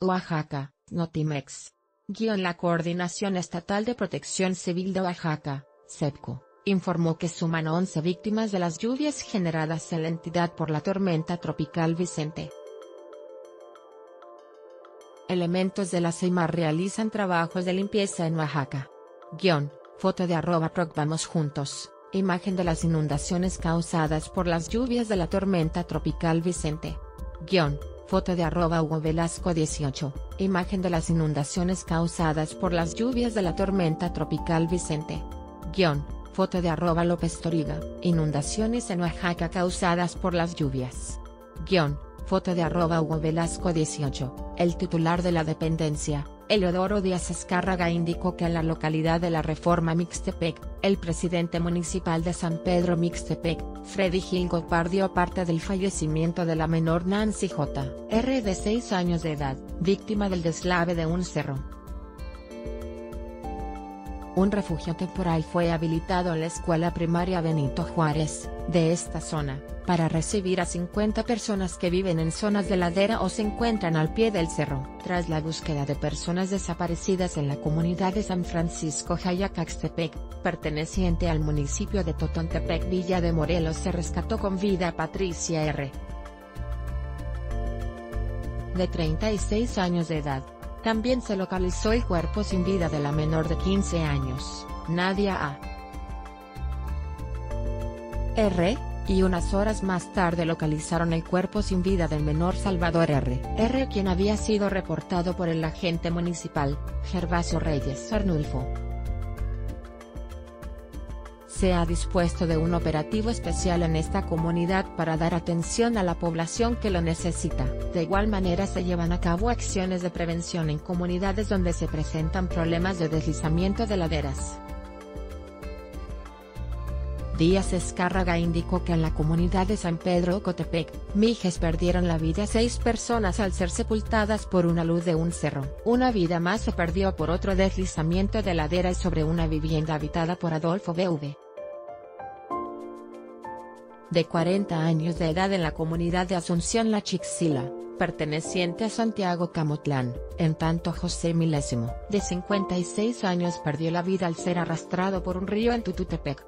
Oaxaca, Notimex. Guión La Coordinación Estatal de Protección Civil de Oaxaca, CEPCO, informó que suman 11 víctimas de las lluvias generadas en la entidad por la tormenta tropical Vicente. Elementos de la CEMAR realizan trabajos de limpieza en Oaxaca. Guión, foto de arroba rock vamos juntos, imagen de las inundaciones causadas por las lluvias de la tormenta tropical Vicente. Guión, Foto de arroba Hugo Velasco 18, imagen de las inundaciones causadas por las lluvias de la tormenta tropical Vicente. Guión, foto de arroba López Toriga, inundaciones en Oaxaca causadas por las lluvias. Guión, foto de arroba Hugo Velasco 18, el titular de la dependencia, Eleodoro Díaz Escárraga indicó que en la localidad de la Reforma Mixtepec, el presidente municipal de San Pedro Mixtepec, Freddy Gil dio parte del fallecimiento de la menor Nancy J. R. de 6 años de edad, víctima del deslave de un cerro. Un refugio temporal fue habilitado en la escuela primaria Benito Juárez, de esta zona, para recibir a 50 personas que viven en zonas de ladera o se encuentran al pie del cerro. Tras la búsqueda de personas desaparecidas en la comunidad de San Francisco Jayacaxtepec, perteneciente al municipio de Totontepec Villa de Morelos se rescató con vida a Patricia R. de 36 años de edad. También se localizó el cuerpo sin vida de la menor de 15 años, Nadia A. R., y unas horas más tarde localizaron el cuerpo sin vida del menor Salvador R. R. quien había sido reportado por el agente municipal, Gervasio Reyes Arnulfo. Se ha dispuesto de un operativo especial en esta comunidad para dar atención a la población que lo necesita. De igual manera se llevan a cabo acciones de prevención en comunidades donde se presentan problemas de deslizamiento de laderas. Díaz Escárraga indicó que en la comunidad de San Pedro Cotepec, Mijes perdieron la vida seis personas al ser sepultadas por una luz de un cerro. Una vida más se perdió por otro deslizamiento de ladera sobre una vivienda habitada por Adolfo B.V de 40 años de edad en la comunidad de Asunción La Chixila, perteneciente a Santiago Camotlán, en tanto José Milésimo, de 56 años perdió la vida al ser arrastrado por un río en Tututepec.